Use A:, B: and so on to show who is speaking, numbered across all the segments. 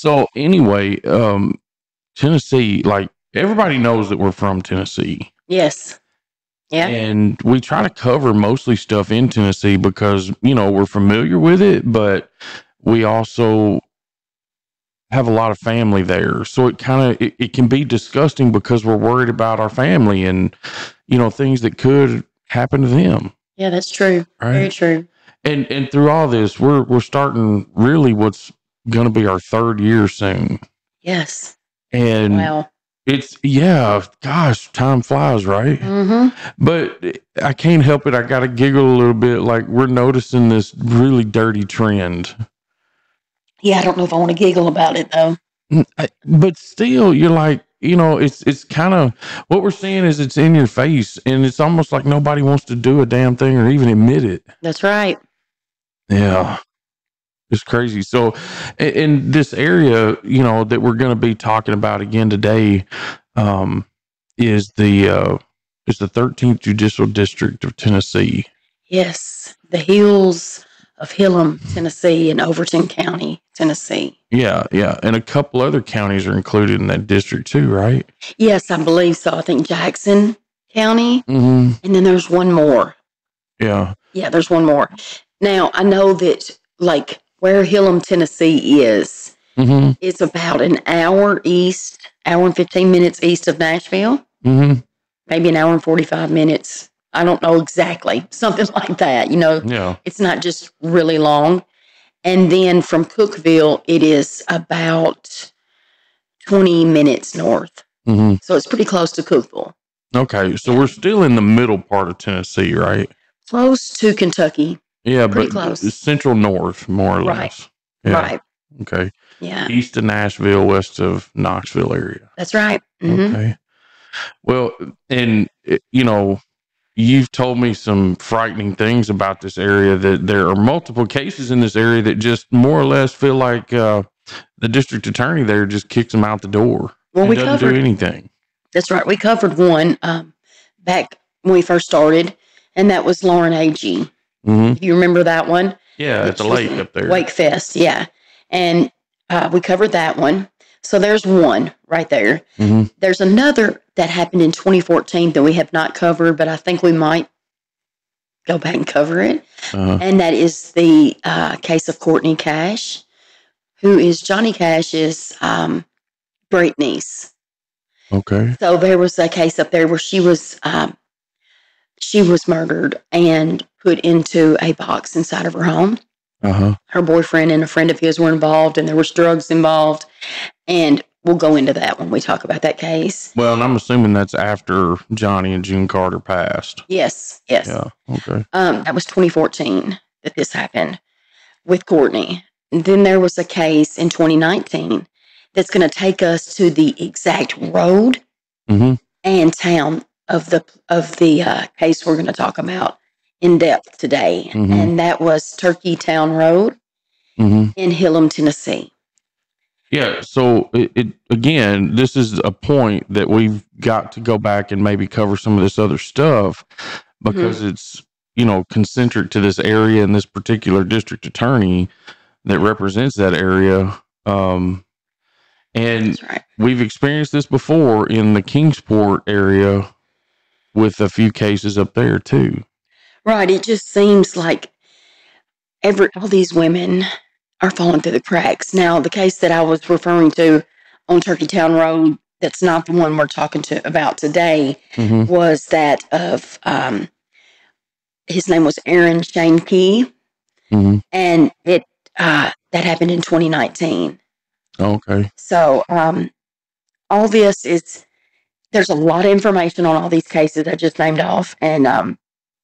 A: So anyway, um, Tennessee, like everybody knows that we're from Tennessee.
B: Yes. Yeah.
A: And we try to cover mostly stuff in Tennessee because, you know, we're familiar with it, but we also have a lot of family there. So it kind of it, it can be disgusting because we're worried about our family and, you know, things that could happen to them.
B: Yeah, that's true.
A: Right.
B: Very true.
A: And and through all this, we're we're starting really what's going to be our third year soon.
B: Yes.
A: And
B: Wow.
A: it's yeah, gosh, time flies, right?
B: Mm-hmm.
A: But I can't help it. I got to giggle a little bit. Like we're noticing this really dirty trend.
B: Yeah, I don't know if I want to giggle about it though.
A: Mm, But still, you're like, you know, it's it's kind of what we're seeing is it's in your face, and it's almost like nobody wants to do a damn thing or even admit it.
B: That's right.
A: Yeah. It's crazy. So, in, this area, you know, that we're going to be talking about again today, um, is the uh, is the 13th Judicial District of Tennessee.
B: Yes. The hills of Hillam, Tennessee, and Overton County, Tennessee.
A: Yeah, yeah, and a couple other counties are included in that district too, right?
B: Yes, I believe so. I think Jackson County,
A: Mm-hmm.
B: and then there's one more.
A: Yeah.
B: Yeah, there's one more. Now I know that like where Hillam, Tennessee is,
A: Mm-hmm.
B: it's about an hour east, hour and fifteen minutes east of Nashville.
A: Mm-hmm.
B: Maybe an hour and forty-five minutes. I don't know exactly. Something like that. You know,
A: Yeah.
B: it's not just really long. And then from Cookeville, it is about twenty minutes north.
A: Mm-hmm.
B: So it's pretty close to Cookeville.
A: Okay, so we're still in the middle part of Tennessee, right?
B: Close to Kentucky.
A: Yeah,
B: Pretty
A: but
B: close.
A: central north, more or
B: Right.
A: less. Yeah.
B: Right.
A: Okay.
B: Yeah.
A: East of Nashville, west of Knoxville area.
B: That's right. Mhm.
A: Okay. Well, and uh, you know, you've told me some frightening things about this area. That there are multiple cases in this area that just more or less feel like uh, the district attorney there just kicks them out the door.
B: Well, we
A: doesn't
B: covered
A: do anything.
B: That's right. We covered one um, back when we first started, and that was Lauren Agee.
A: Hmm
B: you remember that one,
A: Yeah,
B: it's a
A: lake up there.
B: Wake Fest, yeah. And uh, we covered that one. So there's one right there.
A: hmm
B: There's another that happened in 2014 that we have not covered, but I think we might go back and cover it.
A: Uh,
B: And that is the uh, case of Courtney Cash, who is Johnny Cash's um, great niece.
A: okay.
B: So there was a case up there where she was um, she was murdered and put into a box inside of her home.
A: Uh huh.
B: Her boyfriend and a friend of his were involved, and there was drugs involved. And we'll go into that when we talk about that case.
A: Well, and I'm assuming that's after Johnny and June Carter passed.
B: Yes, yes.
A: Yeah. Okay.
B: Um, that was 2014 that this happened with Courtney. And then there was a case in 2019 that's going to take us to the exact road
A: hmm
B: and town of the of the uh, case we're going to talk about in depth today,
A: Mhm.
B: and that was Turkey Town Road
A: hmm
B: in Hillam, Tennessee.
A: Yeah. So it, it again, this is a point that we've got to go back and maybe cover some of this other stuff because it's you know concentric to this area and this particular district attorney that represents that area. Um, and
B: right.
A: we've experienced this before in the Kingsport area with a few cases up there too.
B: Right. It just seems like every all these women are falling through the cracks. Now, the case that I was referring to on Turkey Town Road, that's not the one we're talking to about today,
A: hmm
B: was that of um, his name was Aaron Shane Key,
A: hmm
B: and it uh, that happened in 2019.
A: Okay.
B: So um, all this is there's a lot of information on all these cases I just named off, and um,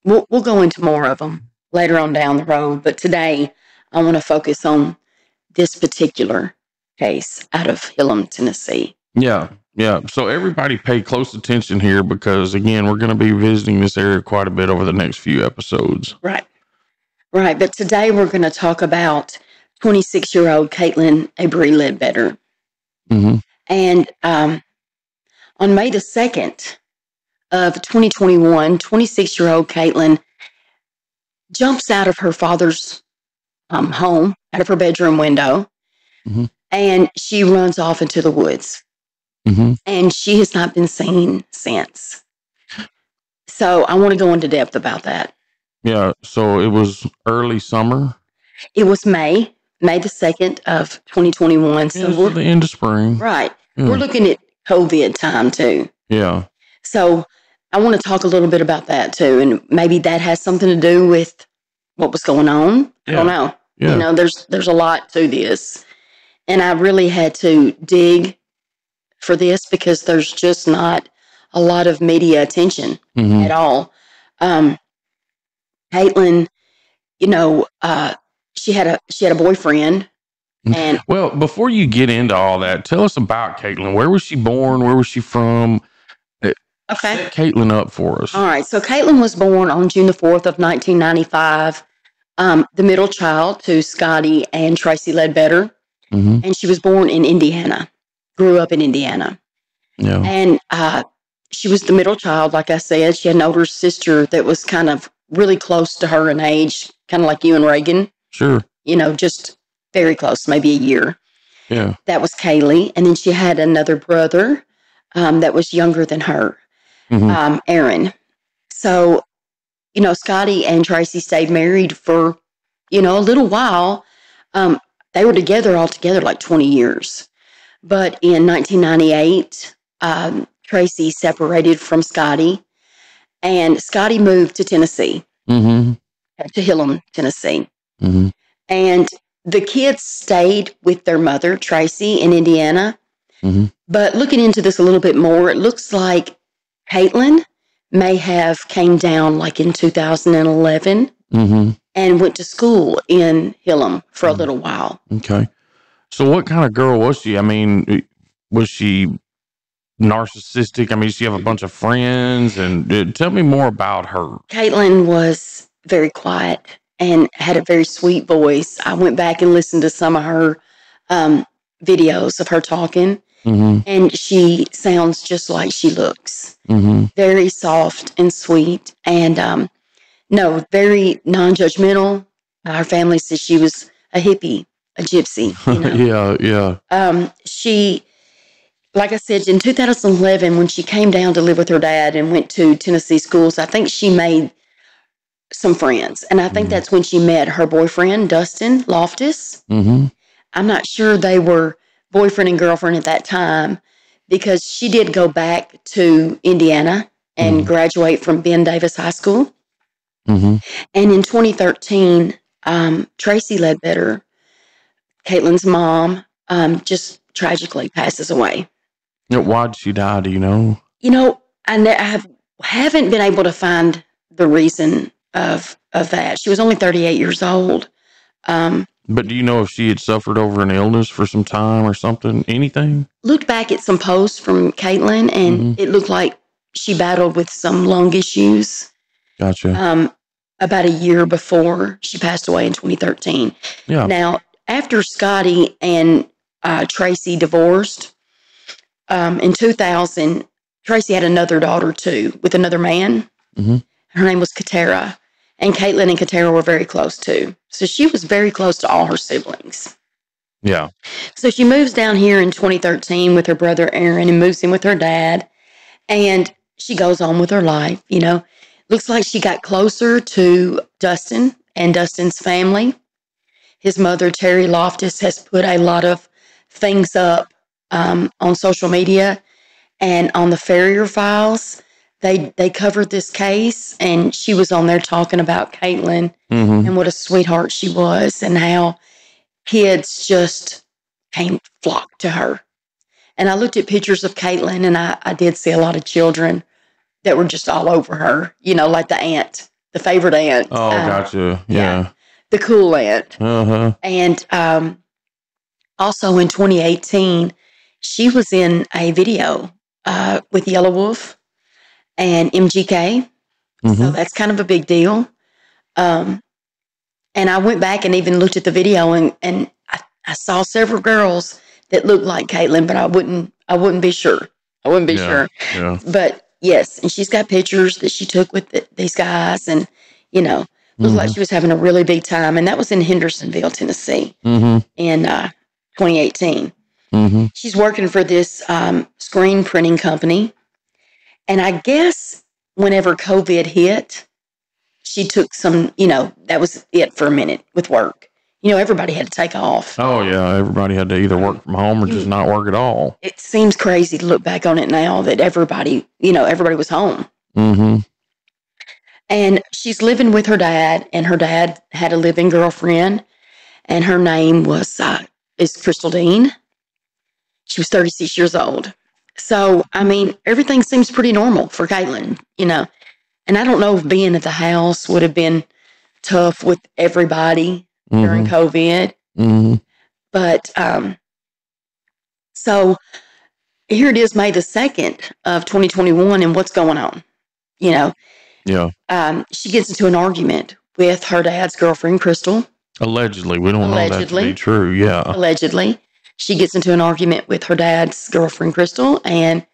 B: we'll we'll go into more of them later on down the road. But today I want to focus on this particular case out of Hillam, Tennessee.
A: Yeah. Yeah. So everybody pay close attention here because again, we're going to be visiting this area quite a bit over the next few episodes.
B: Right, right. But today we're going to talk about 26 year old Kaitlyn Abree Ledbetter.
A: hmm
B: And um, on May the 2nd of 2021, 26 year old Kaitlyn jumps out of her father's um, home, out of her bedroom window,
A: Mhm.
B: and she runs off into the woods.
A: hmm
B: and she has not been seen since. So I want to go into depth about that.
A: Yeah. So it was early summer.
B: It was May, May the 2nd of 2021. So
A: Yeah, so
B: we're
A: the end of spring.
B: right.
A: Yeah.
B: We're looking at COVID time too.
A: Yeah.
B: So I want to talk a little bit about that too. And maybe that has something to do with what was going on. I don't know.
A: Yeah.
B: You know, there's there's a lot to this. And I really had to dig for this because there's just not a lot of media attention
A: Mhm.
B: at all. Um, Kaitlyn, you know, uh, she had a she had a boyfriend, and
A: Well, before you get into all that, tell us about Kaitlyn. Where was she born? Where was she from?
B: Okay,
A: Set Kaitlyn up for us.
B: all right. So Kaitlyn was born on June the fourth of nineteen ninety five. Um, the middle child to Scotty and Tracy Ledbetter,
A: hmm
B: and she was born in Indiana. Grew up in Indiana,
A: Yeah.
B: and uh, she was the middle child. Like I said, she had an older sister that was kind of really close to her in age, kind of like you and Reagan.
A: Sure.
B: You know, just very close, maybe a year.
A: Yeah.
B: that was Kaylee. And then she had another brother um, that was younger than her,
A: Mhm.
B: um, Aaron. So, you know, Scotty and Tracy stayed married for, you know, a little while. Um, they were together all together like 20 years. But in 1998, um, Tracy separated from Scotty, and Scotty moved to Tennessee,
A: hmm
B: to Hillam, Tennessee.
A: hmm
B: And the kids stayed with their mother, Tracy, in Indiana.
A: Mhm.
B: But looking into this a little bit more, it looks like Kaitlyn may have came down like in 2011
A: hmm
B: and went to school in Hillam for a
A: Mhm.
B: little while.
A: Okay. So, what kind of girl was she? I mean, was she narcissistic? I mean, she have a bunch of friends, and uh, tell me more about her.
B: Caitlin was very quiet and had a very sweet voice. I went back and listened to some of her um, videos of her talking,
A: hmm
B: and she sounds just like she looks.
A: hmm
B: very soft and sweet and um no very non-judgmental our family says she was a hippie a gypsy you know
A: yeah. Yeah.
B: um she like i said in 2011 when she came down to live with her dad and went to tennessee schools i think she made some friends and i think
A: Mhm.
B: that's when she met her boyfriend dustin loftus
A: hmm
B: I'm not sure they were boyfriend and girlfriend at that time because she did go back to Indiana and
A: Mhm.
B: graduate from Ben Davis High School.
A: hmm
B: And in 2013, um, Tracy Ledbetter, Kaitlyn's mom, um, just tragically passes away.
A: Why did she die? Do you know?
B: You know, I, ne- I have, haven't been able to find the reason of of that. She was only 38 years old. Um,
A: But do you know if she had suffered over an illness for some time or something? Anything?
B: looked back at some posts from Kaitlyn, and
A: Mhm.
B: it looked like she battled with some lung issues
A: Gotcha.
B: um, about a year before she passed away in 2013.
A: Yeah.
B: Now, after Scotty and uh, Tracy divorced um, in 2000, Tracy had another daughter too with another man.
A: Mhm.
B: Her name was Katera, and Kaitlyn and Katera were very close too. So she was very close to all her siblings.
A: Yeah.
B: So she moves down here in 2013 with her brother Aaron and moves in with her dad. And she goes on with her life. You know, looks like she got closer to Dustin and Dustin's family. His mother, Terry Loftus, has put a lot of things up um, on social media and on the Farrier files. They, they covered this case, and she was on there talking about Kaitlyn
A: hmm
B: and what a sweetheart she was and how kids just came flocked to her. And I looked at pictures of Kaitlyn and I, I did see a lot of children that were just all over her, you know, like the aunt, the favorite aunt.
A: Oh,
B: um,
A: gotcha.
B: yeah.
A: Yeah.
B: The cool aunt.
A: Uh huh.
B: And um, also in 2018, she was in a video uh, with Yelawolf and MGK. So
A: hmm
B: that's kind of a big deal. Um, and I went back and even looked at the video and, and I, I saw several girls that looked like Kaitlyn, but I wouldn't I wouldn't be sure. I wouldn't be
A: Yeah.
B: sure.
A: Yeah.
B: But yes, and she's got pictures that she took with the, these guys and you know, looked like she was having a really big time. And that was in Hendersonville, Tennessee
A: hmm
B: in uh, 2018.
A: Mm-hmm.
B: She's working for this um, screen printing company. And I guess whenever COVID hit, she took some, you know, that was it for a minute with work. You know, everybody had to take off.
A: Oh yeah, everybody had to either work from home or just not work at all.
B: It seems crazy to look back on it now that everybody, you know, everybody was home.
A: Mm-hmm.
B: And she's living with her dad, and her dad had a living girlfriend, and her name was uh, is Crystal Dean. She was 36 years old. So, I mean, everything seems pretty normal for Kaitlyn, you know. And I don't know if being at the house would have been tough with everybody during COVID,
A: Mm-hmm.
B: but um, so here it is, May the 2nd of 2021, and what's going on? You know,
A: Yeah.
B: um, she gets into an argument with her dad's girlfriend, Crystal,
A: Allegedly, we don't know that to be true. Yeah.
B: allegedly. She gets into an argument with her dad's girlfriend, Crystal, and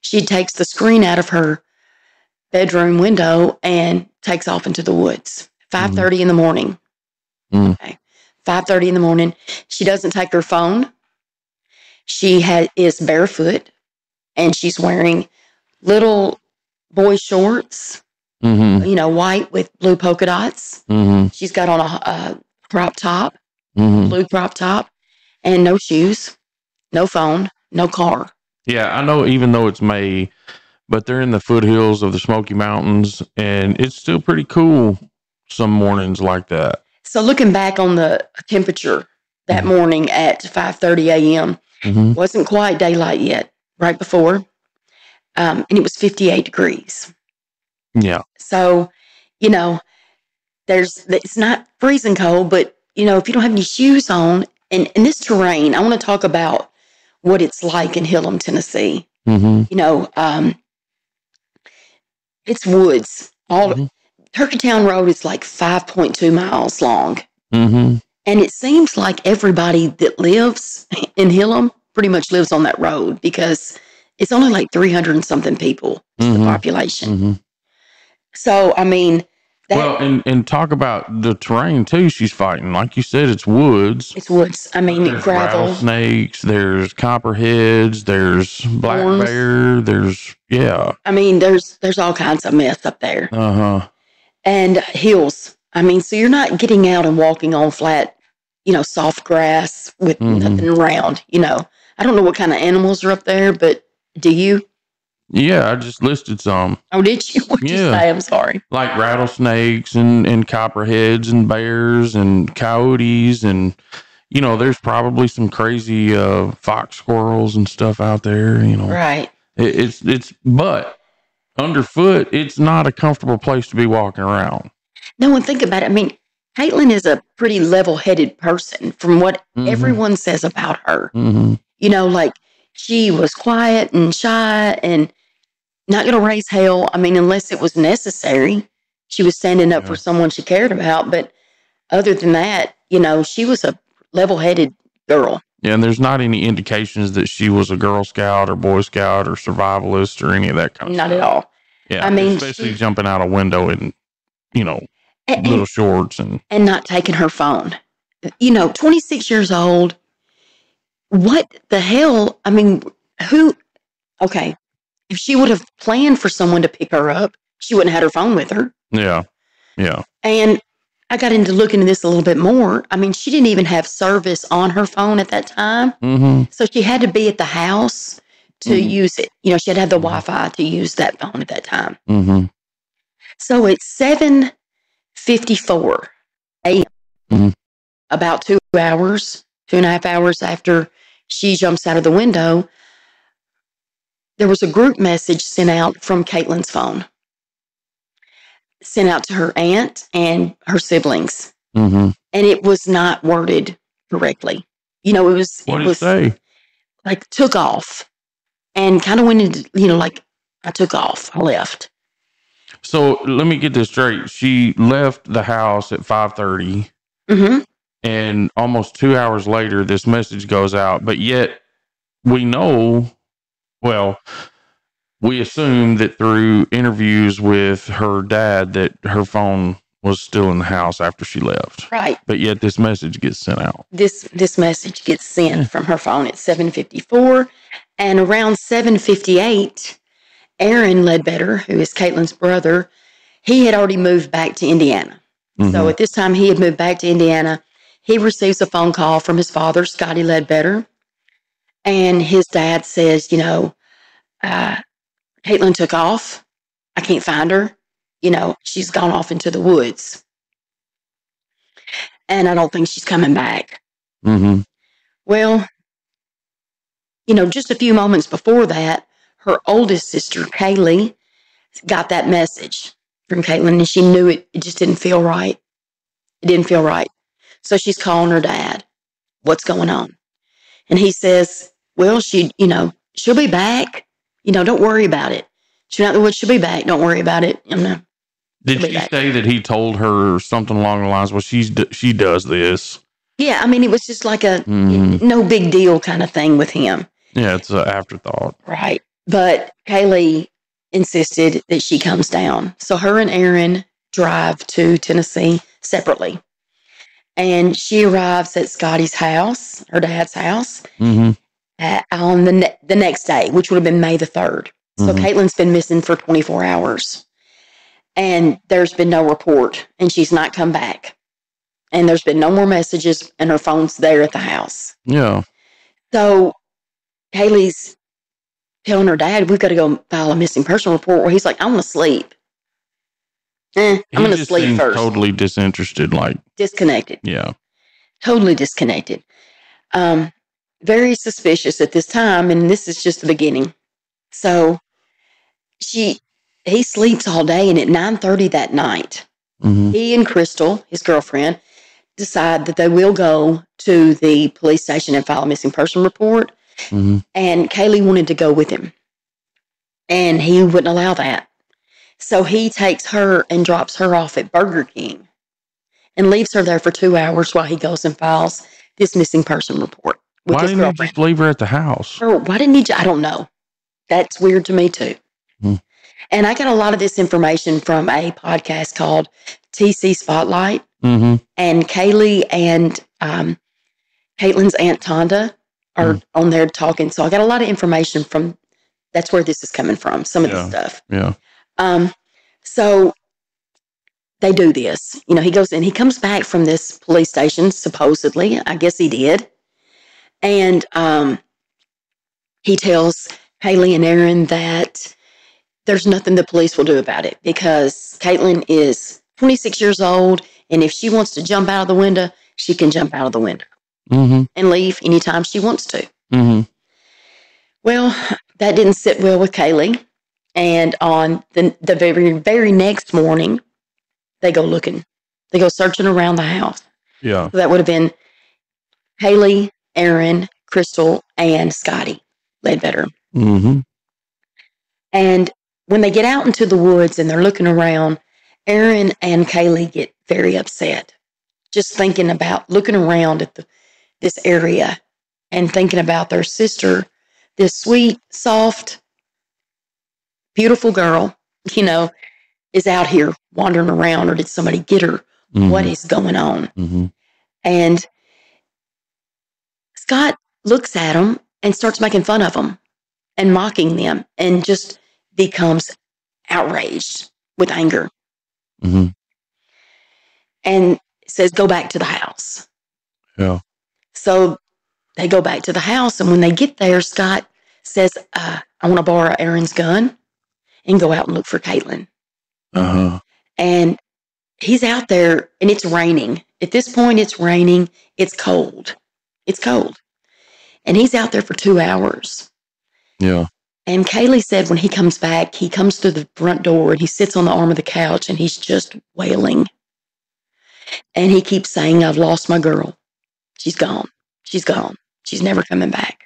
B: she takes the screen out of her bedroom window and takes off into the woods. 5.30 in the morning.
A: Mm.
B: Okay. 5.30 in the morning. She doesn't take her phone. She ha- is barefoot and she's wearing little boy shorts,
A: Mm-hmm.
B: you know, white with blue polka dots.
A: Mm-hmm.
B: She's got on a, a crop top,
A: Mm-hmm.
B: blue crop top, and no shoes, no phone, no car.
A: Yeah, I know. Even though it's May, but they're in the foothills of the Smoky Mountains, and it's still pretty cool some mornings like that.
B: So looking back on the temperature that
A: Mhm.
B: morning at 5:30 a.m.
A: Mm-hmm.
B: wasn't quite daylight yet, right before, um, and it was 58 degrees.
A: Yeah.
B: So, you know, there's it's not freezing cold, but you know, if you don't have any shoes on, and in this terrain, I want to talk about what it's like in Hillam, Tennessee.
A: Mm-hmm.
B: You know, um, it's woods. All
A: Mhm.
B: Turkeytown Road is like 5.2 miles long.
A: Mm-hmm.
B: And it seems like everybody that lives in Hillam pretty much lives on that road because it's only like 300 and something people, is the
A: Mhm.
B: population.
A: Mm-hmm.
B: So, I mean, that,
A: Well, and and talk about the terrain too. She's fighting, like you said, it's woods.
B: it's woods. I mean,
A: There's
B: gravel.
A: Snakes. There's copperheads. There's black bear. There's yeah.
B: I mean, there's there's all kinds of mess up there.
A: Uh huh.
B: And hills. I mean, so you're not getting out and walking on flat, you know, soft grass with
A: Mhm.
B: nothing around, you know. I don't know what kind of animals are up there, but do you?
A: Yeah, I just listed some.
B: Oh, did you? What'd you
A: Yeah.
B: say? I'm sorry.
A: like rattlesnakes and, and copperheads and bears and coyotes and you know there's probably some crazy uh, fox squirrels and stuff out there you know
B: Right.
A: it, it's it's but underfoot it's not a comfortable place to be walking around
B: No one think about it. I mean, Kaitlyn is a pretty level-headed person from what
A: Mhm.
B: everyone says about her.
A: mm-hmm.
B: You know, like she was quiet and shy and not going to raise hell. I mean, unless it was necessary, she was standing up
A: Yeah.
B: for someone she cared about. But other than that, you know, she was a level-headed girl.
A: yeah and there's not any indications that she was a girl scout or boy scout or survivalist or any of that kind of
B: Not
A: stuff
B: at all.
A: yeah
B: I mean,
A: especially
B: she-
A: jumping out a window in you know
B: And,
A: little shorts and
B: and not taking her phone. You know, 26 years old. What the hell? I mean, who? Okay. If she would have planned for someone to pick her up, she wouldn't have had her phone with her.
A: yeah yeah
B: And I got into looking at this a little bit more. I mean, she didn't even have service on her phone at that time.
A: mm-hmm.
B: So she had to be at the house to
A: Mhm.
B: use it. You know, she had to have the. Wi Fi to use that phone at that time.
A: Mm-hmm.
B: So it's 7.54 a.m.
A: Mhm.
B: About two hours, two and a half hours after she jumps out of the window, there was a group message sent out from Kaitlyn's phone. Sent out to her aunt and her siblings.
A: Mm-hmm.
B: And it was not worded correctly. You know, it was
A: what
B: it was
A: say
B: like took off and kind of went into, you know, like I took off. I left.
A: So let me get this straight. She left the house at five thirty,
B: hmm
A: and almost two hours later, this message goes out. But yet, we know, well, we assume that through interviews with her dad that her phone was still in the house after she left.
B: Right.
A: But yet this message gets sent out.
B: This this message gets sent from her phone at 7:54 and around 7:58 Aaron Ledbetter, who is Kaitlyn's brother, he had already moved back to Indiana. So
A: Mhm.
B: at this time he had moved back to Indiana. He receives a phone call from his father, Scotty Ledbetter, and his dad says, you know, uh, Kaitlyn took off. I can't find her. You know, she's gone off into the woods. And I don't think she's coming back.
A: Mhm.
B: Well, you know, just a few moments before that, her oldest sister, Kaylee, got that message from Kaitlyn and she knew it, it just didn't feel right. It didn't feel right. So she's calling her dad. What's going on? And he says, Well, she, you know, she'll be back. You know, don't worry about it. She's not the woods, she'll be back. Don't worry about it. You know,
A: Did she
B: back.
A: say that he told her something along the lines? Well, she's she does this.
B: yeah, I mean, it was just like a
A: Mhm.
B: no big deal kind of thing with him.
A: Yeah, it's an afterthought.
B: Right. But Kaylee insisted that she comes down. So her and Aaron drive to Tennessee separately. And she arrives at Scotty's house, her dad's house,
A: hmm
B: uh, on the, ne- the next day, which would have been May the 3rd. So
A: Mhm.
B: Kaitlyn's been missing for 24 hours. And there's been no report, and she's not come back. And there's been no more messages, and her phone's there at the house.
A: Yeah.
B: So Haley's telling her dad, we've got to go file a missing person report. Where he's like, I want to sleep. Eh, I'm going to sleep first.
A: Totally disinterested. Like,
B: Disconnected.
A: yeah.
B: Totally disconnected. Um, very suspicious at this time, and this is just the beginning. So she he sleeps all day, and at 9:30 that night,
A: hmm
B: he and Crystal, his girlfriend, decide that they will go to the police station and file a missing person report.
A: hmm
B: and Kaylee wanted to go with him, and he wouldn't allow that. So he takes her and drops her off at Burger King and leaves her there for two hours while he goes and files this missing person report
A: Why didn't he just leave her at the house?
B: Or why didn't he? I don't know. That's weird to me too.
A: Hmm.
B: And I got a lot of this information from a podcast called TC Spotlight
A: hmm
B: and Kaylee and um, Kaitlyn's aunt Tonda are
A: Mm.
B: on there talking. So I got a lot of information from. That's where this is coming from. Some of
A: Yeah.
B: the stuff.
A: Yeah.
B: Um, so they do this. You know, he goes in. He comes back from this police station. Supposedly, I guess he did, and um, he tells Kaylee and Aaron that there's nothing the police will do about it because Kaitlyn is 26 years old, and if she wants to jump out of the window, she can jump out of the window
A: hmm
B: and leave anytime she wants to.
A: hmm
B: Well, that didn't sit well with Kaylee. And on the, the very, very next morning, they go looking. They go searching around the house.
A: Yeah.
B: So that would have been Haley, Aaron, Crystal, and Scotty Ledbetter.
A: hmm
B: And when they get out into the woods and they're looking around, Aaron and Kaylee get very upset. Just thinking about looking around at the, this area and thinking about their sister, this sweet, soft, beautiful girl, you know, is out here wandering around, or did somebody get her? What is going on?
A: hmm
B: And Scott looks at them and starts making fun of them and mocking them and just becomes outraged with anger
A: hmm
B: and says, Go back to the house.
A: Yeah.
B: So they go back to the house. And when they get there, Scott says, uh, I want to borrow Aaron's gun and go out and look for Kaitlyn.
A: Uh huh.
B: And he's out there and it's raining. At this point, it's raining. It's cold. It's cold. And he's out there for two hours.
A: Yeah.
B: And Kaylee said when he comes back, he comes through the front door and he sits on the arm of the couch and he's just wailing. And he keeps saying, I've lost my girl. She's gone. She's gone. She's never coming back.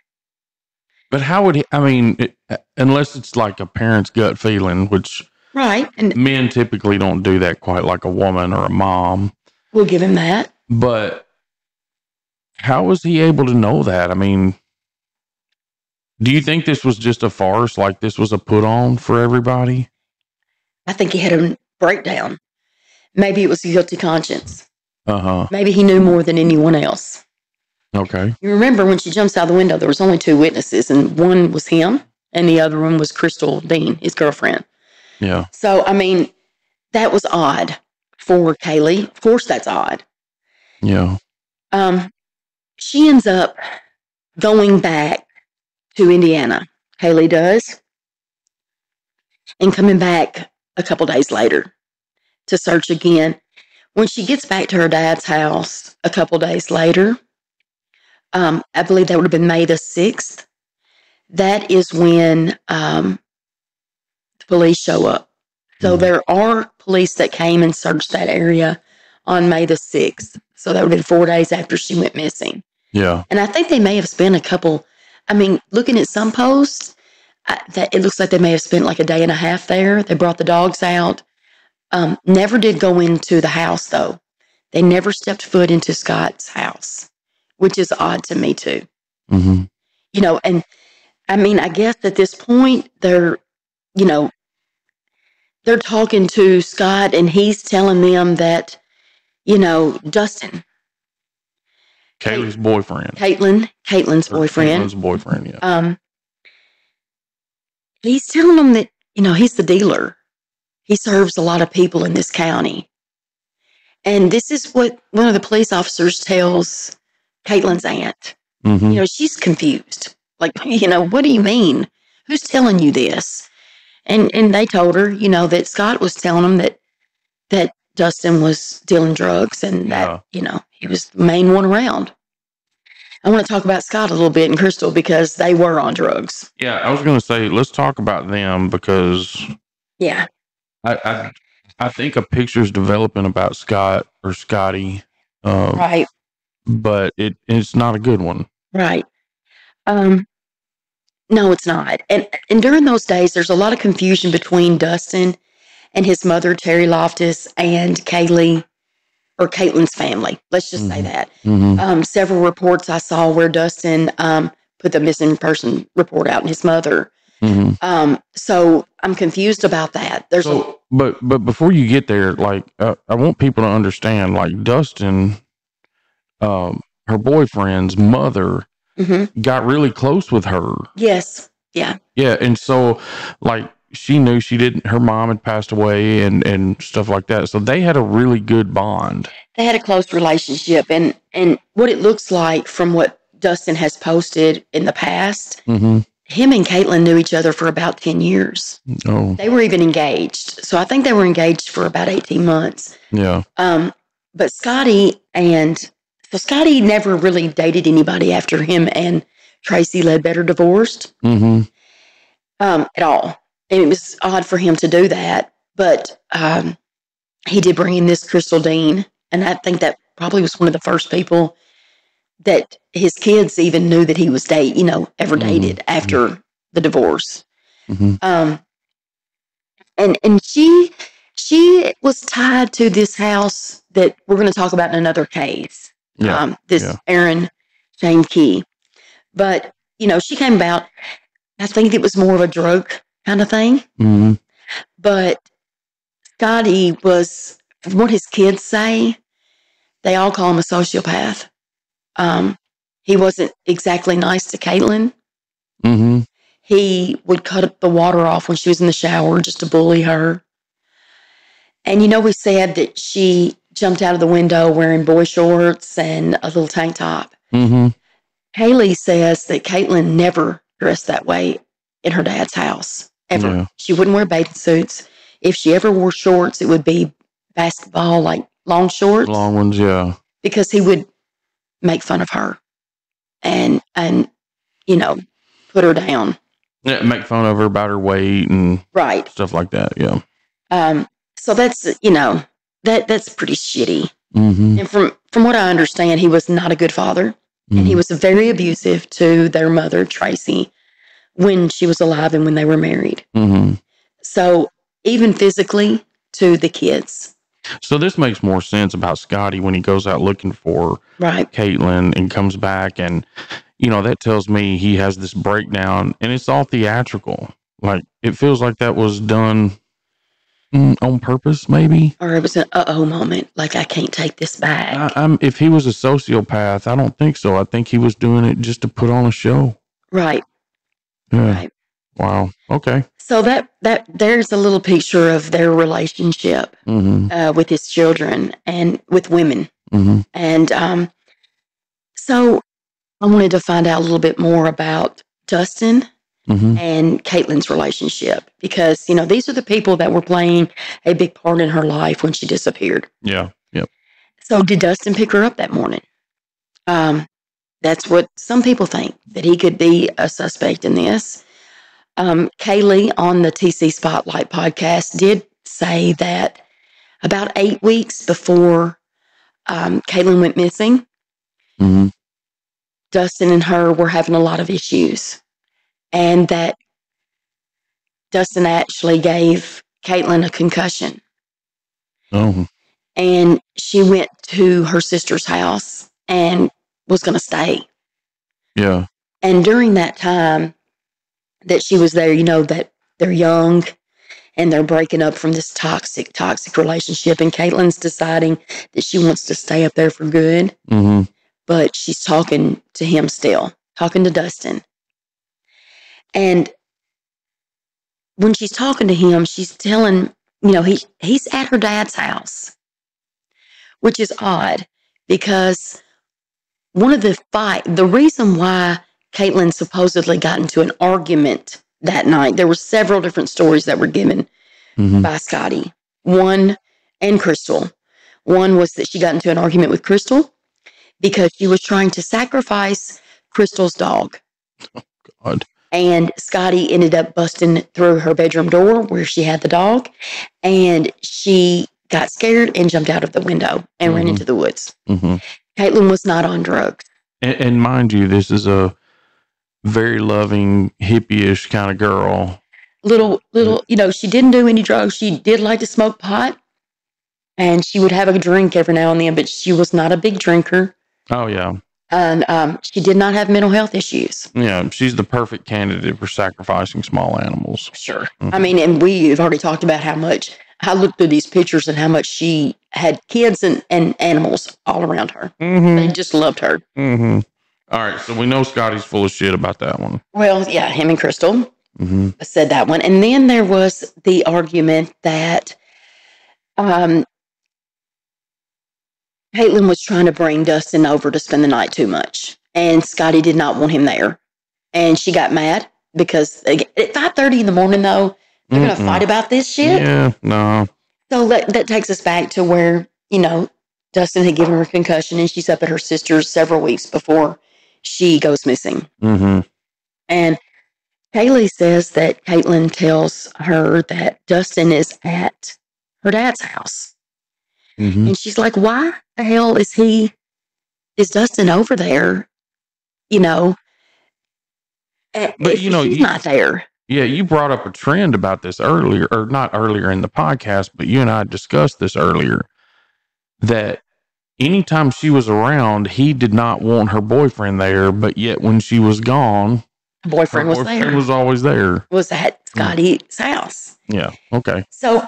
A: But how would he? I mean, it, uh, unless it's like a parent's gut feeling, which
B: Right. And
A: men typically don't do that quite like a woman or a mom.
B: we'll give him that.
A: But how was he able to know that? I mean, do you think this was just a farce? Like this was a put on for everybody?
B: I think he had a breakdown maybe it was a guilty conscience.
A: Uh huh.
B: Maybe he knew more than anyone else.
A: Okay.
B: You remember when she jumps out the window, there was only two witnesses, and one was him, and the other one was Crystal Dean, his girlfriend.
A: Yeah.
B: So, I mean, that was odd for Kaylee. Of course, that's odd.
A: Yeah.
B: Um, she ends up going back to Indiana. Kaylee does, and coming back a couple days later to search again. When she gets back to her dad's house a couple days later, um, I believe that would have been May the 6th. That is when um, the police show up. So
A: Mhm.
B: there are police that came and searched that area on May the 6th. So that would have been four days after she went missing.
A: Yeah.
B: And I think they may have spent a couple, I mean, looking at some posts, I, that it looks like they may have spent like a day and a half there. They brought the dogs out. Um, never did go into the house though. They never stepped foot into Scott's house, which is odd to me too.
A: Mm-hmm.
B: You know, and I mean, I guess at this point they're, you know, they're talking to Scott and he's telling them that, you know, Dustin,
A: Kaylee's boyfriend.
B: Kaitlyn, Kaitlyn's
A: Or
B: boyfriend,
A: Kaitlyn's boyfriend. Yeah.
B: um, he's telling them that you know he's the dealer. He serves a lot of people in this county, and this is what one of the police officers tells Kaitlyn's aunt.
A: Mm-hmm.
B: You know, she's confused. Like, you know, what do you mean? Who's telling you this? And and they told her, you know, that Scott was telling them that that Dustin was dealing drugs and
A: Yeah.
B: that you know he was the main one around. I want to talk about Scott a little bit and Crystal because they were on drugs.
A: Yeah. I was going to say, let's talk about them because
B: Yeah,
A: I, I, I think a picture's developing about Scott or Scotty, uh,
B: right,
A: but it it's not a good one.
B: right. Um, no, it's not. And and during those days, there's a lot of confusion between Dustin and his mother, Terry Loftus, and Kaylee or Kaitlyn's family. Let's just say
A: Mhm.
B: that.
A: Mm-hmm.
B: um, several reports I saw where Dustin um, put the missing person report out and his mother.
A: Mm-hmm.
B: Um, so I'm confused about that. There's a,
A: but but before you get there, like uh, I want people to understand, like Dustin, um, her boyfriend's mother
B: Mhm.
A: got really close with her.
B: yes, yeah,
A: Yeah, and so like she knew she didn't. Her mom had passed away, and and stuff like that. So they had a really good bond.
B: they had a close relationship, and and what it looks like from what Dustin has posted in the past,
A: Mm-hmm.
B: him and Kaitlyn knew each other for about ten years.
A: Oh,
B: They were even engaged, so I think they were engaged for about eighteen months.
A: yeah.
B: Um, but Scotty and so Scotty never really dated anybody after him and Tracy Ledbetter divorced
A: Mm-hmm.
B: um, at all. And it was odd for him to do that, but um, he did bring in this Crystal Dean, and I think that probably was one of the first people that his kids even knew that he was date, you know, ever
A: Mhm.
B: dated after the divorce.
A: Mhm.
B: Um, and and she she was tied to this house that we're going to talk about in another case.
A: Yeah.
B: Um, this
A: yeah.
B: Aaron Shane Key, but you know she came about. I think it was more of a drug kind of thing,
A: Mm-hmm.
B: but Scotty was, from what his kids say, they all call him a sociopath. Um, he wasn't exactly nice to Kaitlyn.
A: Mm-hmm.
B: He would cut the water off when she was in the shower just to bully her. And you know, we said that she jumped out of the window wearing boy shorts and a little tank top.
A: Mm-hmm.
B: Haley says that Kaitlyn never dressed that way in her dad's house ever.
A: Yeah.
B: She wouldn't wear bathing suits. If she ever wore shorts, it would be basketball, like long shorts,
A: Long ones. Yeah.
B: because he would make fun of her and and you know put her down.
A: Yeah. Make fun of her about her weight and
B: Right.
A: stuff like that. Yeah.
B: Um. So that's you know that that's pretty shitty.
A: Mm-hmm.
B: And from from what I understand, he was not a good father, and
A: Mm-hmm.
B: he was very abusive to their mother Tracy when she was alive and when they were married.
A: Mm-hmm.
B: So even physically to the kids.
A: So this makes more sense about Scotty when he goes out looking for
B: Right.
A: Kaitlyn and comes back and you know that tells me he has this breakdown and it's all theatrical. Like it feels like that was done Mm, on purpose, maybe.
B: or it was an uh oh moment, like I can't take this back.
A: I, I'm, if he was a sociopath, I don't think so. I think he was doing it just to put on a show.
B: right.
A: Yeah.
B: Right.
A: Wow. Okay.
B: So that that there's a little picture of their relationship
A: Mm-hmm.
B: uh, with his children and with women.
A: Mm-hmm.
B: And um, so I wanted to find out a little bit more about Dustin
A: Mm-hmm.
B: and Kaitlyn's relationship because, you know, these are the people that were playing a big part in her life when she disappeared.
A: Yeah. Yep.
B: So did Dustin pick her up that morning? Um, that's what some people think that he could be a suspect in this. Um, Kaylee on the TC Spotlight podcast did say that about eight weeks before um, Kaitlyn went missing,
A: Mm-hmm.
B: Dustin and her were having a lot of issues, and that Dustin actually gave Kaitlyn a concussion.
A: Oh.
B: and she went to her sister's house and was going to stay.
A: Yeah.
B: And during that time that she was there, you know, that they're young and they're breaking up from this toxic, toxic relationship. And Kaitlyn's deciding that she wants to stay up there for good,
A: Mm-hmm.
B: but she's talking to him still, talking to Dustin. And when she's talking to him, she's telling, you know, he he's at her dad's house, which is odd because one of the fight, the reason why Kaitlyn supposedly got into an argument that night, there were several different stories that were given
A: Mm-hmm.
B: by Scotty. One and Crystal. One was that she got into an argument with Crystal because she was trying to sacrifice Crystal's dog.
A: Oh, God.
B: And Scotty ended up busting through her bedroom door where she had the dog. And she got scared and jumped out of the window and ran
A: Mhm.
B: into the woods.
A: Mm-hmm.
B: Kaitlyn was not on drugs.
A: And, and mind you, this is a very loving, hippie-ish kind of girl.
B: Little, little, you know, she didn't do any drugs. She did like to smoke pot and she would have a drink every now and then, but she was not a big drinker.
A: Oh yeah.
B: And um, she did not have mental health issues.
A: Yeah. She's the perfect candidate for sacrificing small animals.
B: Sure.
A: Mhm.
B: I mean, and we've already talked about how much I looked through these pictures and how much she had kids and, and animals all around her.
A: Mm-hmm.
B: They just loved her.
A: Mm-hmm. All right. So we know Scotty's full of shit about that one.
B: Well, yeah, him and Crystal
A: Mm-hmm.
B: said that one. And then there was the argument that um, Kaitlyn was trying to bring Dustin over to spend the night too much. And Scotty did not want him there. And she got mad because at 5.30 in the morning, though, they're going to fight about this shit.
A: Yeah. No.
B: So that, that takes us back to where, you know, Dustin had given her a concussion and she's up at her sister's several weeks before she goes missing.
A: Mm-hmm.
B: And Kaylee says that Kaitlyn tells her that Dustin is at her dad's house.
A: Mm-hmm.
B: And she's like, why the hell is he, is Dustin over there? You know,
A: But, you know,
B: he's
A: you-
B: not there.
A: Yeah, you brought up a trend about this earlier, or not earlier in the podcast, but you and I discussed this earlier. That anytime she was around, he did not want her boyfriend there, but yet when she was gone,
B: Boyfriend was
A: boyfriend
B: there.
A: was always there.
B: was at Scotty's house.
A: Yeah. Okay.
B: So,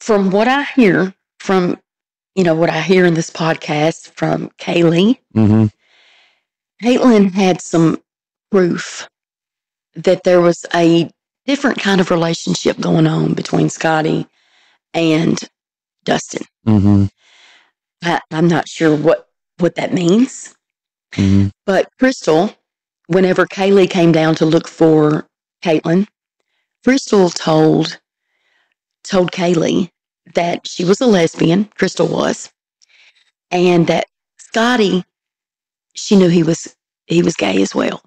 B: from what I hear from, you know, what I hear in this podcast from Kaylee,
A: Mm-hmm.
B: Kaitlyn had some proof that there was a different kind of relationship going on between Scotty and Dustin.
A: Mm-hmm.
B: I, I'm not sure what what that means,
A: Mm-hmm.
B: but Crystal, whenever Kaylee came down to look for Kaitlyn, Crystal told told Kaylee that she was a lesbian. Crystal was, and that Scotty, she knew he was he was gay as well.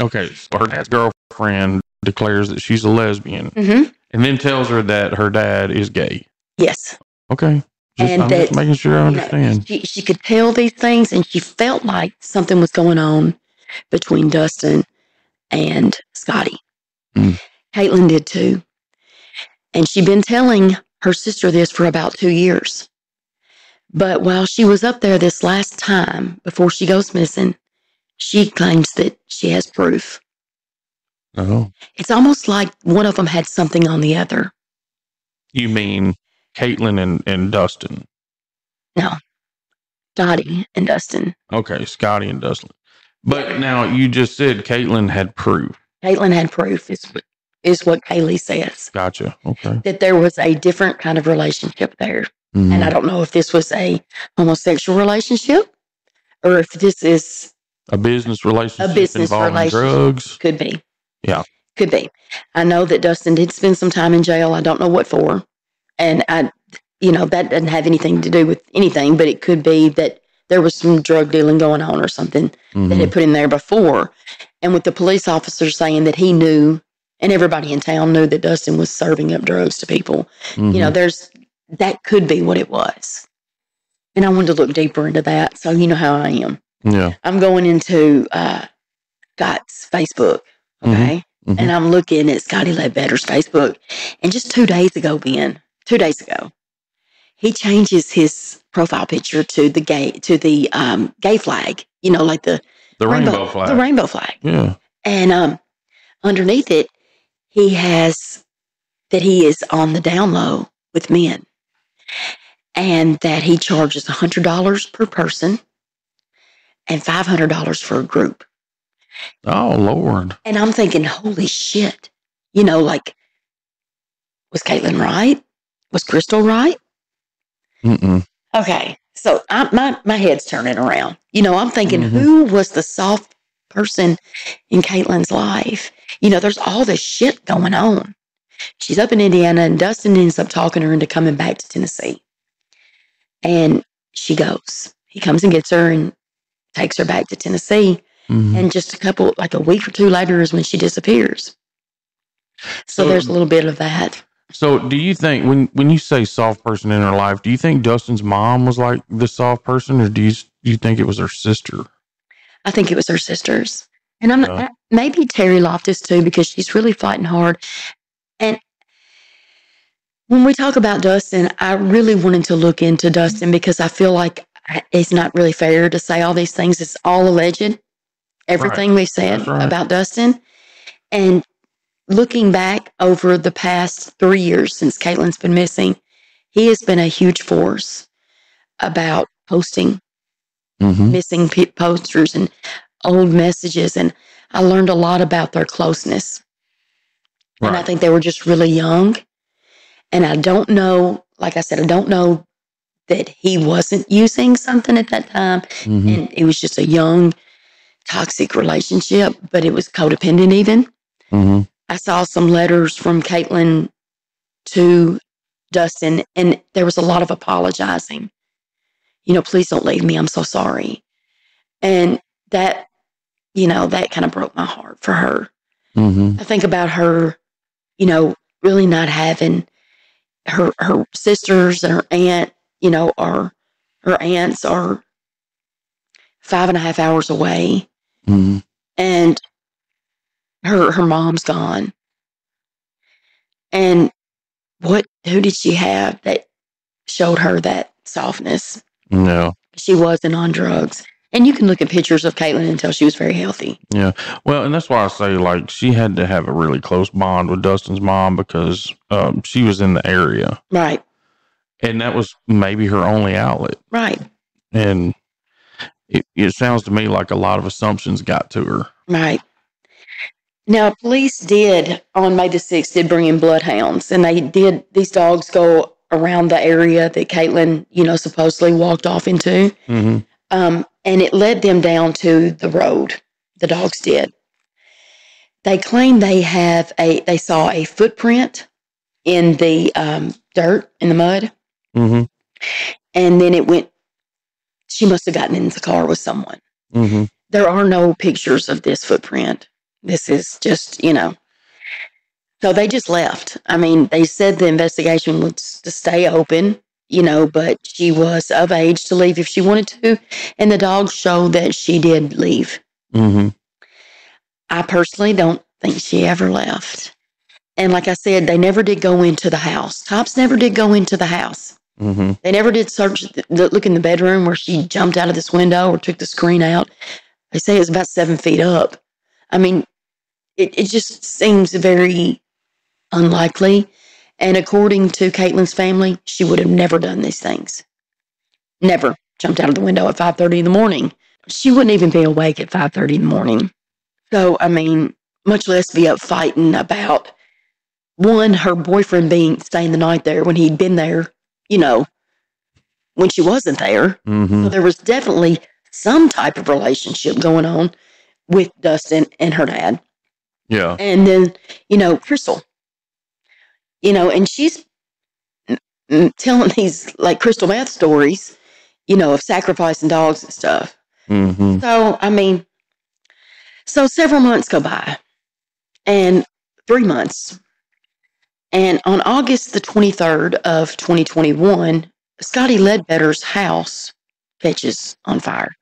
A: Okay. So her dad's girlfriend declares that she's a lesbian
B: Mm-hmm.
A: and then tells her that her dad is gay.
B: Yes.
A: Okay. Just,
B: And
A: I'm just making sure I
B: You know,
A: understand.
B: she, she could tell these things, and she felt like something was going on between Dustin and Scotty.
A: Mm.
B: Kaitlyn did too. And she'd been telling her sister this for about two years. But while she was up there this last time before she goes missing, she claims that she has proof.
A: Oh,
B: It's almost like one of them had something on the other.
A: you mean Kaitlyn and, and Dustin? No.
B: Dottie and Dustin.
A: Okay, Scotty and Dustin. But now you just said Kaitlyn had proof.
B: Kaitlyn had proof, is what, is what Kaylee says,
A: Gotcha. Okay.
B: that there was a different kind of relationship there.
A: Mhm.
B: And I don't know if this was a homosexual relationship or if this is,
A: a business relationship a
B: business
A: involving
B: relationship.
A: drugs.
B: could be.
A: Yeah.
B: Could be. I know that Dustin did spend some time in jail. I don't know what for. And I, you know, that doesn't have anything to do with anything, but it could be that there was some drug dealing going on or something that
A: Mhm.
B: had put in there before. And with the police officer saying that he knew, and everybody in town knew that Dustin was serving up drugs to people, you know,
A: Mhm.
B: there's that could be what it was. And I wanted to look deeper into that. So you know how I am.
A: Yeah.
B: I'm going into uh, Scott's Facebook, okay?
A: mhm.
B: And I'm looking at Scotty Ledbetter's Facebook. And just two days ago, Ben, two days ago, he changes his profile picture to the gay to the um, gay flag, you know, like the
A: The rainbow, flag.
B: the rainbow flag.
A: yeah.
B: And um, underneath it, he has that he is on the down low with men, and that he charges hundred dollars per person and five hundred dollars for a group.
A: Oh Lord.
B: And I'm thinking, holy shit, you know, like was Kaitlyn right? Was Crystal right?
A: Mm-mm.
B: Okay, so I, my my head's turning around. You know, I'm thinking,
A: Mhm.
B: who was the soft person in Kaitlyn's life? You know, there's all this shit going on. She's up in Indiana, and Dustin ends up talking her into coming back to Tennessee. And she goes. He comes and gets her and takes her back to Tennessee.
A: Mhm.
B: And just a couple, like a week or two later, is when she disappears. So,
A: So-
B: there's a little bit of that.
A: So, do you think when when you say soft person in her life, do you think Dustin's mom was like the soft person, or do you do you think it was her sister?
B: I think it was her sisters. And I'm maybe Terry Loftus too, because she's really fighting hard. And when we talk about Dustin, I really wanted to look into Dustin because I feel like it's not really fair to say all these things. It's all alleged, everything we've said
A: right.
B: about Dustin. And looking back over the past three years since Kaitlyn's been missing, he has been a huge force about posting
A: Mm-hmm.
B: missing pe- posters and old messages and i learned a lot about their closeness and i think they were just really young and i don't know like i said i don't know that he wasn't using something at that time.
A: Hmm
B: and it was just a young toxic relationship but it was codependent even.
A: Hmm
B: i saw some letters from kaitlyn to dustin and there was a lot of apologizing. You know please don't leave me. I'm so sorry. And that you know that kind of broke my heart for her.
A: Hmm
B: i think about her you know really not having her her sisters and her aunt you know are her aunts are five and a half hours away.
A: Hmm
B: and her her mom's gone. And what who did she have that showed her that softness?
A: No,
B: she wasn't on drugs. And you can look at pictures of kaitlyn and tell she was very healthy. Yeah.
A: Well, and that's why I say like she had to have a really close bond with Dustin's mom because um, she was in the area,
B: right
A: and that was maybe her only outlet.
B: right
A: And it, it sounds to me like a lot of assumptions got to her.
B: right now police did on may the 6th did bring in bloodhounds and they did these dogs go around the area that kaitlyn you know supposedly walked off into
A: Mm-hmm.
B: um, and it led them down to the road. The dogs did. They claim they have a they saw a footprint in the um, dirt in the mud,
A: Mm-hmm.
B: and then it went. She must have gotten in the car with someone.
A: Mm-hmm.
B: There are no pictures of this footprint. This is just you know. So they just left. I mean, they said the investigation was to stay open, you know, but she was of age to leave if she wanted to. And the dogs show that she did leave.
A: Mm-hmm.
B: I personally don't think she ever left. And like I said, they never did go into the house. Tops never did go into the house.
A: Mm-hmm.
B: They never did search, the, the, look in the bedroom where she jumped out of this window or took the screen out. They say it's about seven feet up. I mean, it, it just seems very unlikely. And according to Kaitlyn's family, she would have never done these things. Never jumped out of the window at 5.30 in the morning. She wouldn't even be awake at 5.30 in the morning. So, I mean, much less be up fighting about one, her boyfriend being staying the night there when he'd been there, you know, when she wasn't there.
A: Mm-hmm.
B: So there was definitely some type of relationship going on with Dustin and her dad.
A: Yeah.
B: And then, you know, Crystal, you know, and she's telling these like crystal meth stories, you know, of sacrificing dogs and stuff.
A: Mm-hmm.
B: So, I mean, so several months go by and three months. And on August the 23rd of 2021, Scotty Ledbetter's house catches on fire.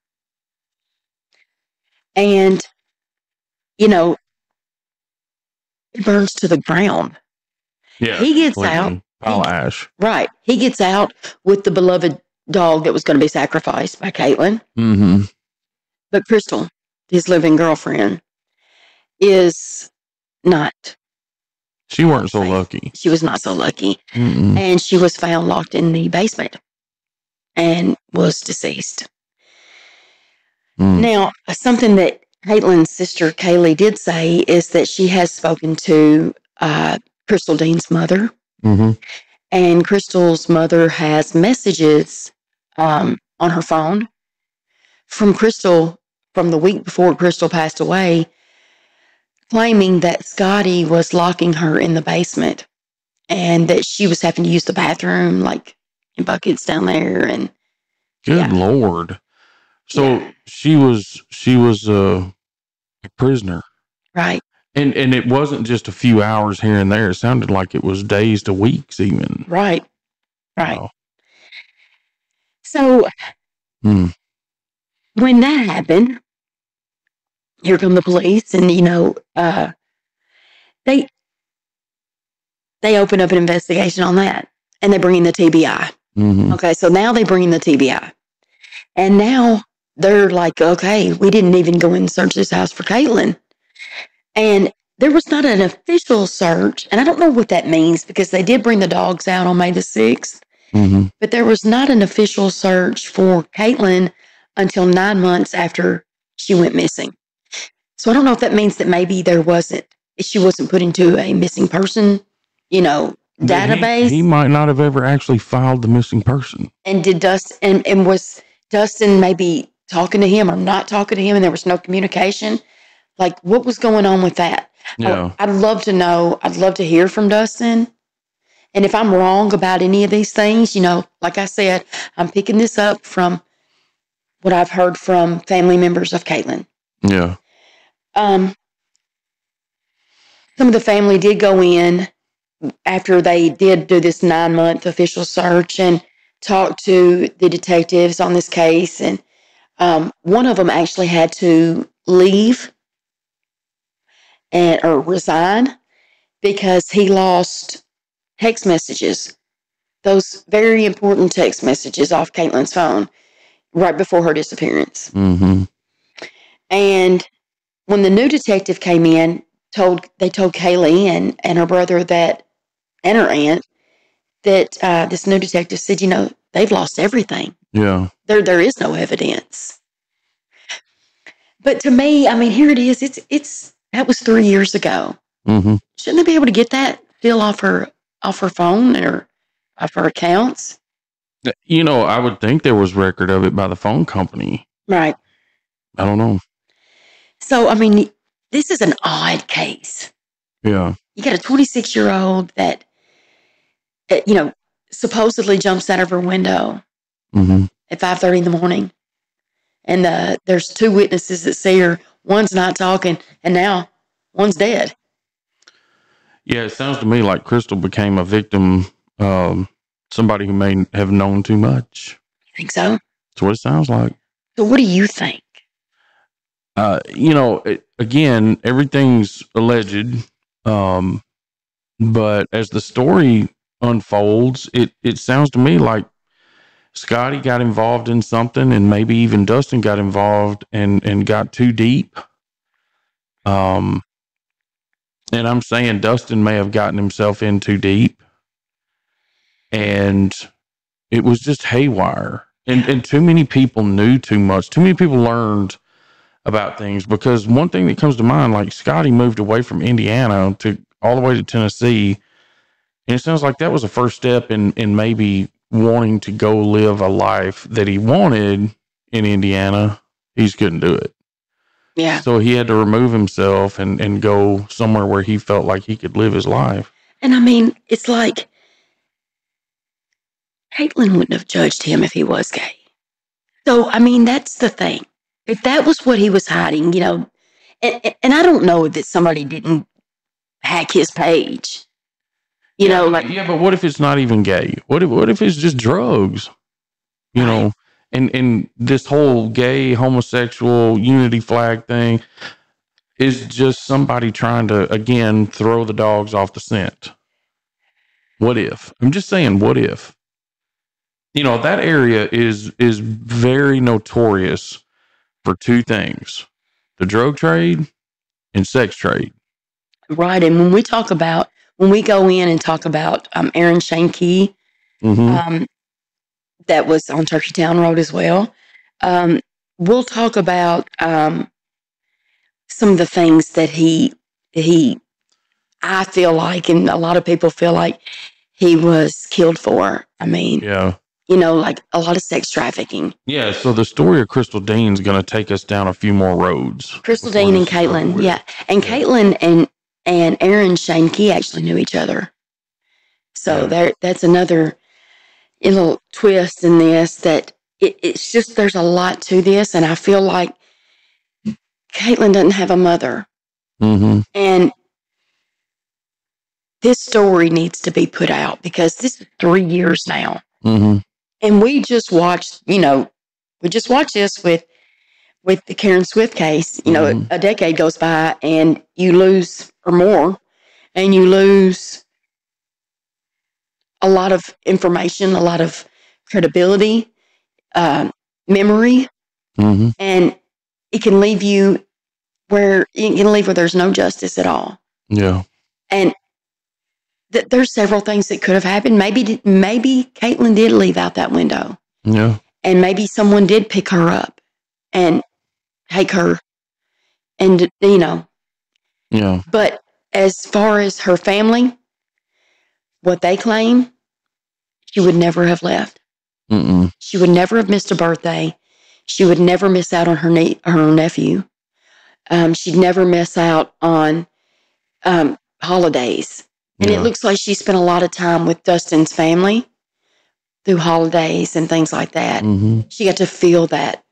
B: And, you know, it burns to the ground.
A: Yeah.
B: He gets out.
A: Pile of ash.
B: Right. He gets out with the beloved dog that was going to be sacrificed by Kaitlyn.
A: Mm-hmm.
B: But Crystal, his living girlfriend, is not.
A: She weren't so lucky.
B: She was not so lucky.
A: Mm-mm.
B: And she was found locked in the basement and was deceased.
A: Mm.
B: Now, something that Kaitlyn's sister Kaylee did say is that she has spoken to uh, Crystal Dean's mother,
A: Mm-hmm.
B: and Crystal's mother has messages um, on her phone from Crystal from the week before Crystal passed away, claiming that Scotty was locking her in the basement and that she was having to use the bathroom, like in buckets down there. And
A: Good
B: Yeah.
A: lord. So
B: Yeah.
A: she was she was uh, a prisoner.
B: right,
A: And and it wasn't just a few hours here and there. It sounded like it was days to weeks even.
B: right, right.
A: Wow.
B: So
A: Hmm.
B: when that happened, here come the police, and you know, uh, they they open up an investigation on that, and they bring in the TBI.
A: Mm-hmm.
B: Okay, so now they bring in the TBI, and now they're like, okay, we didn't even go in and search this house for Kaitlyn, and there was not an official search, and I don't know what that means because they did bring the dogs out on May the sixth
A: Mm-hmm.
B: but there was not an official search for Kaitlyn until nine months after she went missing. So I don't know if that means that maybe there wasn't, she wasn't put into a missing person, you know, database.
A: He, might not have ever actually filed the missing person.
B: and did Dustin, and, and was Dustin maybe talking to him or not talking to him and there was no communication? Like, what was going on with that?
A: Yeah.
B: I, would love to know. I'd love to hear from Dustin. And if I'm wrong about any of these things, you know, like I said, I'm picking this up from what I've heard from family members of Kaitlyn.
A: Yeah.
B: Um, some of the family did go in after they did do this nine month official search and talk to the detectives on this case. And um, one of them actually had to leave and or resign because he lost text messages, those very important text messages off Kaitlyn's phone right before her disappearance.
A: Mm-hmm.
B: And when the new detective came in, told they told Kaylee and, and her brother that and her aunt that uh, this new detective said, you know, they've lost everything.
A: Yeah.
B: There there is no evidence. But to me, I mean, here it is. It's it's that was three years ago.
A: Mm-hmm.
B: Shouldn't they be able to get that still off her off her phone or off her accounts?
A: You know, I would think there was record of it by the phone company.
B: Right.
A: I don't know.
B: So I mean, this is an odd case.
A: Yeah.
B: you got a 26 year old that, you know, supposedly jumps out of her window
A: Mm-hmm.
B: at 5.30 in the morning. And uh, there's two witnesses that see her. One's not talking, and now one's dead.
A: Yeah, it sounds to me like Crystal became a victim, um, somebody who may have known too much.
B: I think so.
A: That's what it sounds like.
B: So what do you think?
A: Uh, you know, it, again, everything's alleged, um, but as the story unfolds, it it sounds to me like Scotty got involved in something, and maybe even Dustin got involved and and got too deep. Um, And I'm saying Dustin may have gotten himself in too deep. And it was just haywire. And, and too many people knew too much. Too many people learned about things because one thing that comes to mind, like Scotty moved away from Indiana to all the way to Tennessee. And it sounds like that was a first step in, in maybe wanting to go live a life that he wanted in Indiana. He just couldn't do it.
B: Yeah.
A: So he had to remove himself and, and go somewhere where he felt like he could live his life.
B: And I mean, it's like Kaitlyn wouldn't have judged him if he was gay. So, I mean, that's the thing. If that was what he was hiding, you know, and, and I don't know that somebody didn't hack his page. You know, like
A: yeah, but what if it's not even gay? What if what if it's just drugs? You know, and and this whole gay homosexual unity flag thing is just somebody trying to again throw the dogs off the scent. What if? I'm just saying, what if? You know, that area is is very notorious for two things. The drug trade and sex trade.
B: right. And when we talk about when we go in and talk about um, Aaron Shane Key,
A: Mm-hmm.
B: um, that was on Turkey Town Road as well. Um, we'll talk about um, some of the things that he he I feel like, and a lot of people feel like he was killed for. I mean,
A: yeah.
B: You know, like a lot of sex trafficking.
A: Yeah, so the story of Crystal Dean's going to take us down a few more roads.
B: Crystal Dean and
A: is Kaitlyn,
B: yeah, and. Kaitlyn and and Aaron Shane Key actually knew each other. So
A: Yeah.
B: there, that's another little twist in this. That it, it's just there's a lot to this, and I feel like Kaitlyn doesn't have a mother,
A: Mm-hmm.
B: and this story needs to be put out because this is three years now,
A: Mm-hmm.
B: And we just watched. You know, we just watched this with with the Karen Swift case. You know,
A: Mhm.
B: a, a decade goes by and you lose or more, and you lose a lot of information, a lot of credibility, um, memory,
A: Mm-hmm.
B: and it can leave you where it can leave where there's no justice at all.
A: Yeah.
B: And th- there's several things that could have happened. Maybe maybe Kaitlyn did leave out that window
A: Yeah.
B: and maybe someone did pick her up and take her and you know
A: Yeah.
B: but as far as her family what they claim she would never have left
A: Mm-mm.
B: she would never have missed a birthday she would never miss out on her ne- her nephew um, she'd never miss out on um, holidays and
A: yeah.
B: it looks like she spent a lot of time with dustin's family through holidays and things like that
A: mm-hmm.
B: she got to feel that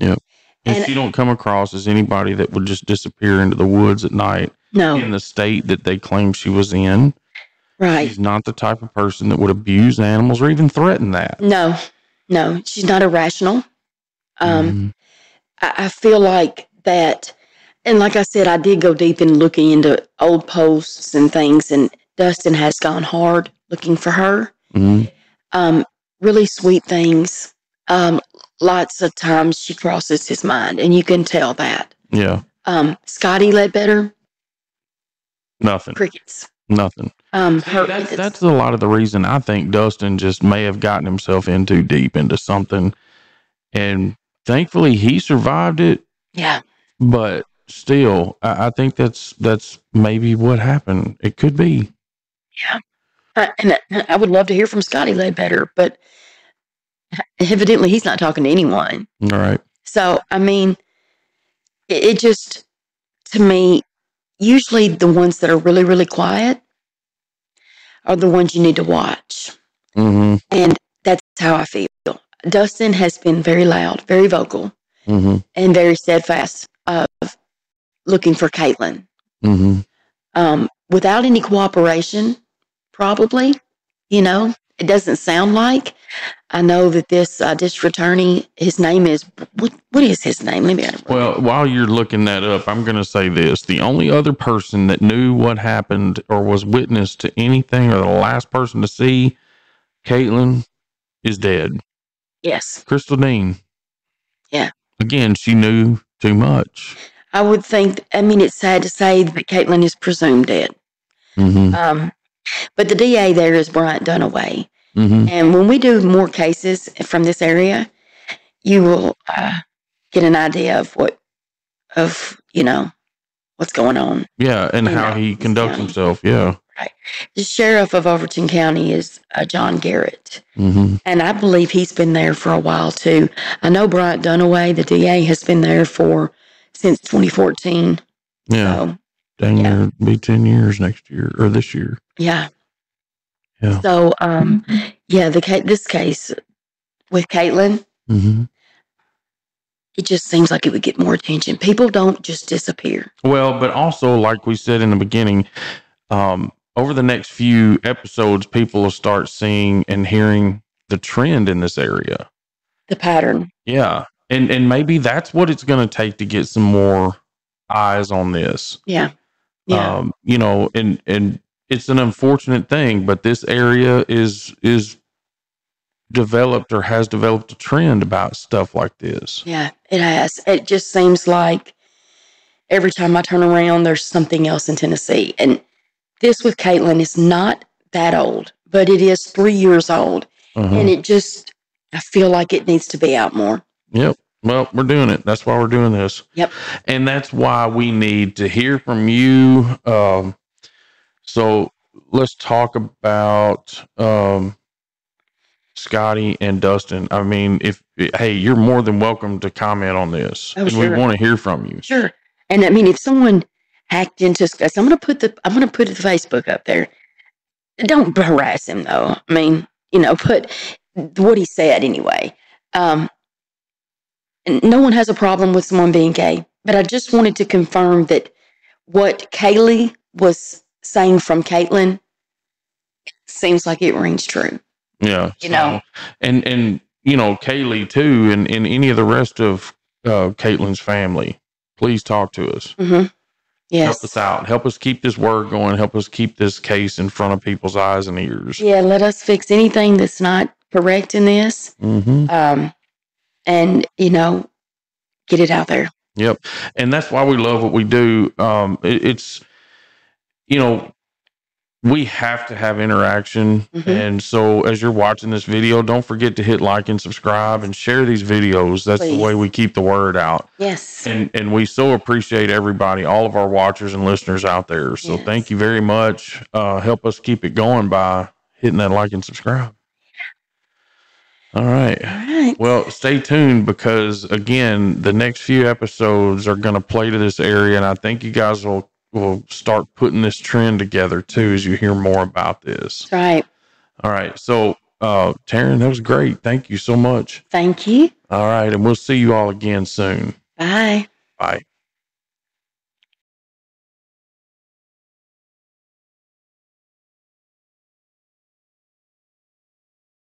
A: And,
B: and-
A: she don't come across as anybody that would just disappear into the woods at night
B: no
A: in the state that they claim she was in.
B: right
A: She's not the type of person that would abuse animals or even threaten that.
B: No, no, she's not irrational. Um,
A: Mhm.
B: I, I feel like that, and like I said, I did go deep in looking into old posts and things, and Dustin has gone hard looking for her.
A: Mhm.
B: Um, really sweet things. Um, lots of times she crosses his mind, and you can tell that.
A: Yeah.
B: Um, Scotty Ledbetter,
A: Nothing.
B: crickets.
A: Nothing.
B: Um, her,
A: that's, that's a lot of the reason I think Dustin just may have gotten himself in too deep into something. And thankfully he survived it,
B: yeah,
A: but still, I, I think that's that's maybe what happened. It could be.
B: And I- I would love to hear from Scotty Ledbetter, but evidently he's not talking to anyone.
A: All right.
B: So, I mean, it, it just, to me, usually the ones that are really, really quiet are the ones you need to watch.
A: Mm-hmm.
B: And that's how I feel. Dustin has been very loud, very vocal,
A: Mm-hmm.
B: and very steadfast of looking for Kaitlyn.
A: Mm-hmm.
B: Um, without any cooperation, probably, you know, it doesn't sound like. I know that this uh, district attorney, his name is, what, what is his name? Let me.
A: Well, while you're looking that up, I'm going to say this. The only other person that knew what happened or was witness to anything or the last person to see Kaitlyn is dead.
B: Yes.
A: Crystal Dean.
B: Yeah.
A: Again, she knew too much.
B: I would think. I mean, it's sad to say that Kaitlyn is presumed dead.
A: Mm-hmm.
B: Um, but the DA there is Bryant Dunaway,
A: Mm-hmm.
B: and when we do more cases from this area, you will uh, get an idea of what of you know what's going on.
A: Yeah, and how
B: know,
A: he conducts
B: yeah.
A: himself. Yeah. Right.
B: The sheriff of Overton County is uh, John Garrett.
A: Mm-hmm.
B: And I believe he's been there for a while too. I know Bryant Dunaway, the DA, has been there for since 2014.
A: Yeah.
B: So,
A: Dang,
B: yeah.
A: it'll be 10 years next year or this year.
B: yeah.
A: Yeah.
B: So, um, yeah, the this case with Kaitlyn,
A: Mm-hmm.
B: it just seems like it would get more attention. People don't just disappear.
A: Well, but also, like we said in the beginning, um, over the next few episodes, people will start seeing and hearing the trend in this area.
B: The pattern.
A: Yeah. And and maybe that's what it's going to take to get some more eyes on this.
B: Yeah. Yeah.
A: Um, you know, and and it's an unfortunate thing, but this area is is developed or has developed a trend about stuff like this.
B: yeah, it has. It just seems like every time I turn around, there's something else in Tennessee. And this with Kaitlyn is not that old, but it is three years old.
A: Uh-huh.
B: and it just I feel like it needs to be out more.
A: Yep. Well, we're doing it. That's why we're doing this.
B: Yep.
A: And that's why we need to hear from you. Um, so let's talk about um, Scotty and Dustin. I mean, if hey, you're more than welcome to comment on this,
B: Oh,
A: and
B: sure.
A: we want to hear from you.
B: Sure. And I mean, if someone hacked into Scott, I'm going to put the I'm going to put the Facebook up there. Don't harass him though. I mean, you know, put what he said anyway. Um, no one has a problem with someone being gay, but I just wanted to confirm that what Kaylee was saying from Kaitlyn seems like it rings true.
A: Yeah,
B: You know.
A: and and you know, Kaylee too, and and any of the rest of uh, Kaitlyn's family. Please talk to us.
B: Mm-hmm. Yes.
A: help us out. Help us keep this word going. Help us keep this case in front of people's eyes and ears.
B: Yeah. Let us fix anything that's not correct in this.
A: Mm-hmm.
B: um, and you know, get it out there.
A: Yep. And that's why we love what we do. Um, it, it's, you know, we have to have interaction.
B: Mhm.
A: And so as you're watching this video, don't forget to hit like and subscribe and share these videos. That's
B: Please.
A: the way we keep the word out.
B: Yes.
A: And and we so appreciate everybody, all of our watchers and listeners out there. So
B: Yes.
A: thank you very much. Uh, help us keep it going by hitting that like and subscribe. All right.
B: All right.
A: Well, stay tuned because again, the next few episodes are going to play to this area, and I think you guys will will start putting this trend together too as you hear more about this.
B: That's right.
A: All right. So, uh, Taryn, that was great. Thank you so much.
B: Thank you.
A: All right, and we'll see you all again soon.
B: Bye.
A: Bye.